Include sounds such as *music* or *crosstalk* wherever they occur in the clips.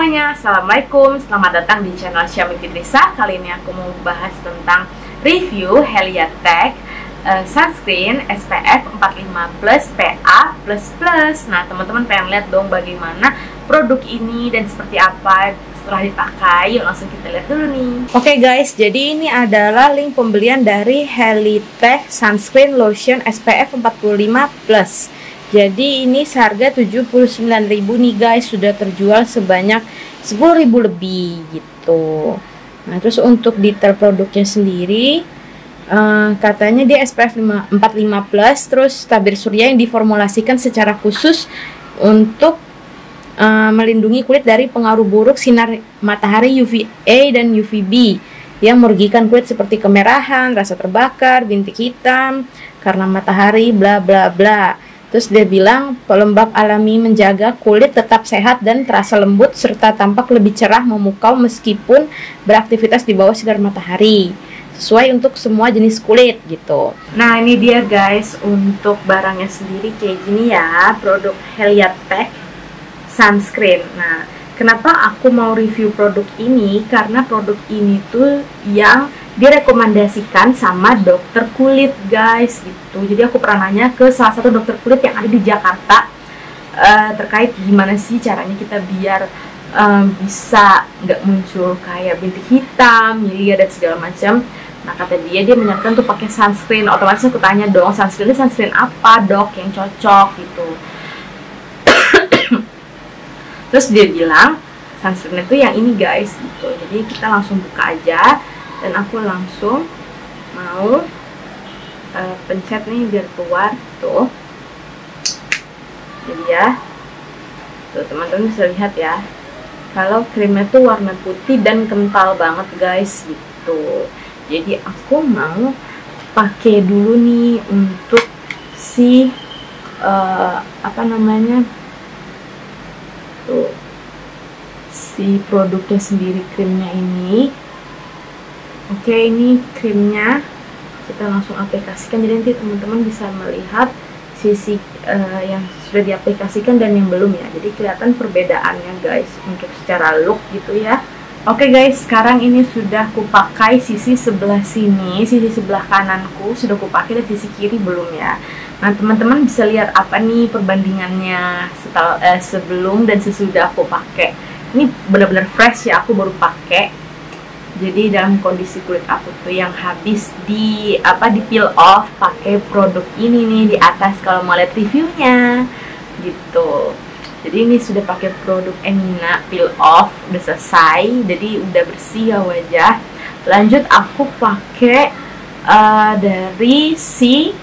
semuanya, Assalamualaikum. Selamat datang di channel Syami Fitrisa Kali ini aku mau bahas tentang review Heliatech uh, Sunscreen SPF 45 plus PA plus plus. Nah teman-teman pengen lihat dong bagaimana produk ini dan seperti apa setelah dipakai. Yuk langsung kita lihat dulu nih. Oke okay guys, jadi ini adalah link pembelian dari Heliatech Sunscreen Lotion SPF 45 plus jadi ini seharga 79.000 nih guys sudah terjual sebanyak 10.000 lebih gitu. Nah, terus untuk detail produknya sendiri uh, katanya dia SPF 5, 45 plus terus tabir surya yang diformulasikan secara khusus untuk uh, melindungi kulit dari pengaruh buruk sinar matahari UVA dan UVB yang merugikan kulit seperti kemerahan, rasa terbakar, bintik hitam karena matahari, bla bla bla. Terus dia bilang pelembab alami menjaga kulit tetap sehat dan terasa lembut serta tampak lebih cerah memukau meskipun beraktivitas di bawah sinar matahari. Sesuai untuk semua jenis kulit gitu. Nah ini dia guys untuk barangnya sendiri kayak gini ya produk Heliatech sunscreen. Nah kenapa aku mau review produk ini karena produk ini tuh yang direkomendasikan sama dokter kulit guys gitu jadi aku pernah nanya ke salah satu dokter kulit yang ada di Jakarta uh, terkait gimana sih caranya kita biar um, bisa nggak muncul kayak bintik hitam, milia dan segala macam. Nah kata dia dia menyarankan tuh pakai sunscreen. Otomatis aku tanya dong sunscreen sunscreen apa dok yang cocok gitu. *coughs* Terus dia bilang sunscreen itu yang ini guys gitu. Jadi kita langsung buka aja dan aku langsung mau uh, pencet nih biar keluar. Tuh. Jadi ya tuh teman-teman bisa lihat ya. Kalau krimnya tuh warna putih dan kental banget guys gitu. Jadi aku mau pakai dulu nih untuk si uh, apa namanya? Tuh. Si produknya sendiri krimnya ini oke ini krimnya. Kita langsung aplikasikan. Jadi nanti teman-teman bisa melihat sisi uh, yang sudah diaplikasikan dan yang belum ya. Jadi kelihatan perbedaannya guys untuk secara look gitu ya. Oke guys sekarang ini sudah kupakai sisi sebelah sini sisi sebelah kananku. Sudah kupakai dan sisi kiri belum ya. Nah teman-teman bisa lihat apa nih perbandingannya setelah uh, sebelum dan sesudah aku pakai. Ini benar-benar fresh ya aku baru pakai jadi dalam kondisi kulit aku tuh yang habis di apa di peel off pakai produk ini nih di atas kalau mau lihat reviewnya. Gitu. Jadi ini sudah pakai produk Emina peel off udah selesai jadi udah bersih ya wajah. Lanjut aku pakai uh, dari si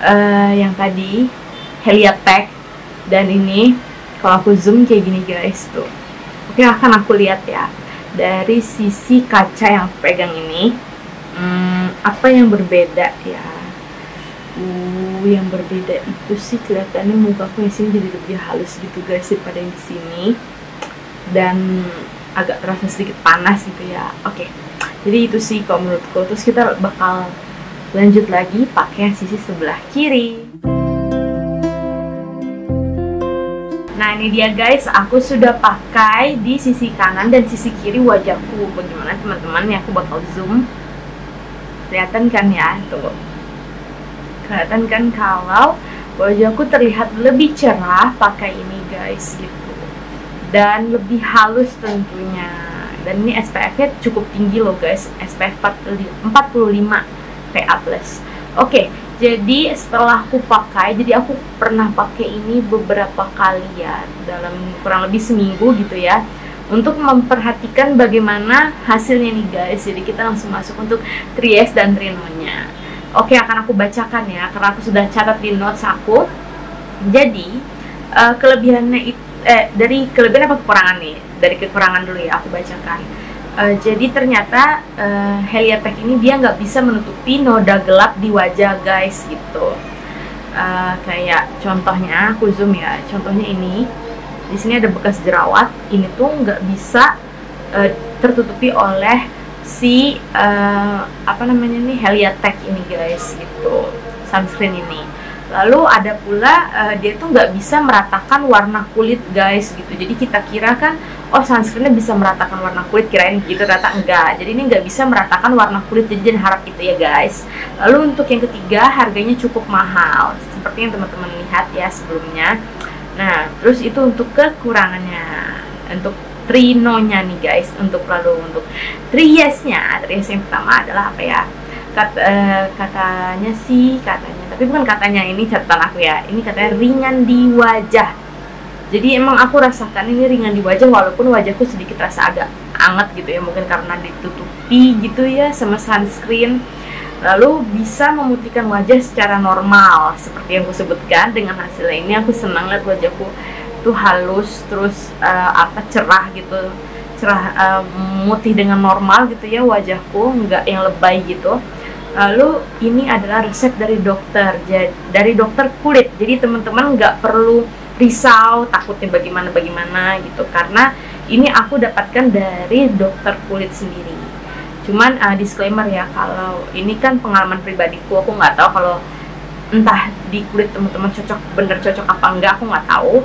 uh, yang tadi Heliatech dan ini kalau aku zoom kayak gini guys tuh. Oke akan aku lihat ya dari sisi kaca yang pegang ini hmm, apa yang berbeda ya? Uh, yang berbeda itu sih kelihatannya muka aku yang sini jadi lebih halus gitu guys daripada yang di sini. Dan agak terasa sedikit panas gitu ya. Oke okay. jadi itu sih kalau menurutku. Terus kita bakal lanjut lagi pakai sisi sebelah kiri Nah ini dia guys, aku sudah pakai di sisi kanan dan sisi kiri wajahku. Bagaimana teman-teman? Ya aku bakal zoom. Kelihatan kan ya? Tunggu. Kelihatan kan kalau wajahku terlihat lebih cerah pakai ini guys gitu. Dan lebih halus tentunya. Dan ini SPF-nya cukup tinggi loh guys, SPF 45 PA+. Oke, jadi setelah aku pakai jadi aku pernah pakai ini beberapa kali ya dalam kurang lebih seminggu gitu ya untuk memperhatikan bagaimana hasilnya nih guys. Jadi kita langsung masuk untuk Tries dan Trinonya oke akan aku bacakan ya karena aku sudah catat di notes aku. Jadi uh, kelebihannya itu eh dari kelebihan apa kekurangan nih? Dari kekurangan dulu ya aku bacakan Uh, jadi ternyata uh, Heliatech ini dia nggak bisa menutupi noda gelap di wajah guys gitu. Uh, kayak contohnya aku zoom ya, contohnya ini di sini ada bekas jerawat, ini tuh nggak bisa uh, tertutupi oleh si uh, apa namanya nih Heliatech ini guys gitu sunscreen ini. Lalu ada pula uh, dia tuh nggak bisa meratakan warna kulit guys gitu. Jadi kita kira kan oh sunscreennya bisa meratakan warna kulit kirain gitu ternyata enggak. Jadi ini nggak bisa meratakan warna kulit jadi jangan harap itu ya guys. Lalu untuk yang ketiga harganya cukup mahal. Seperti yang teman-teman lihat ya sebelumnya. Nah terus itu untuk kekurangannya. Untuk trinonya nih guys untuk lalu untuk triesnya. Tries yang pertama adalah apa ya Kat, uh, katanya sih katanya. Tapi bukan katanya ini catatan aku ya. Ini katanya ringan di wajah. Jadi emang aku rasakan ini ringan di wajah walaupun wajahku sedikit rasa agak anget gitu ya. Mungkin karena ditutupi gitu ya sama sunscreen. Lalu bisa memutihkan wajah secara normal. Seperti yang aku sebutkan dengan hasilnya ini aku senang lihat wajahku tuh halus terus uh, apa cerah gitu. Cerah uh, mutih dengan normal gitu ya wajahku nggak yang lebay gitu Lalu ini adalah resep dari dokter, dari dokter kulit. Jadi teman-teman nggak perlu risau takutnya bagaimana bagaimana gitu karena ini aku dapatkan dari dokter kulit sendiri. Cuman uh, disclaimer ya kalau ini kan pengalaman pribadiku aku nggak tahu kalau entah di kulit teman-teman cocok bener cocok apa enggak aku nggak tahu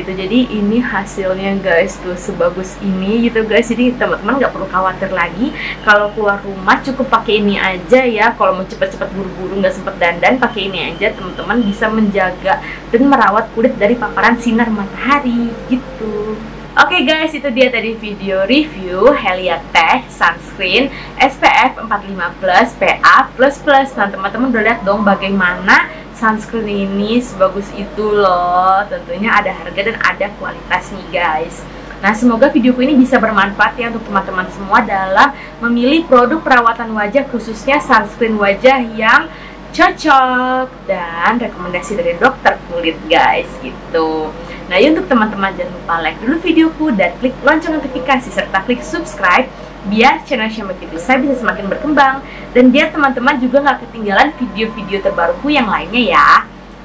gitu. Jadi ini hasilnya guys tuh sebagus ini gitu guys. Jadi teman-teman nggak perlu khawatir lagi. Kalau keluar rumah cukup pakai ini aja ya. Kalau mau cepet-cepet buru-buru nggak sempet dandan pakai ini aja. Teman-teman bisa menjaga dan merawat kulit dari paparan sinar matahari gitu. Oke okay guys, itu dia tadi video review Helia Tech Sunscreen SPF 45+, PA++. Nah, teman-teman udah lihat dong bagaimana sunscreen ini sebagus itu loh. Tentunya ada harga dan ada kualitas nih guys. Nah, semoga videoku ini bisa bermanfaat ya untuk teman-teman semua dalam memilih produk perawatan wajah khususnya sunscreen wajah yang cocok dan rekomendasi dari dokter kulit guys gitu. Nah, ya untuk teman-teman jangan lupa like dulu videoku dan klik lonceng notifikasi serta klik subscribe biar channel Syama saya bisa semakin berkembang dan biar teman-teman juga nggak ketinggalan video-video terbaruku yang lainnya ya.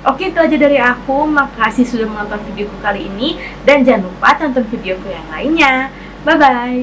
Oke itu aja dari aku, makasih sudah menonton videoku kali ini dan jangan lupa tonton videoku yang lainnya. Bye-bye!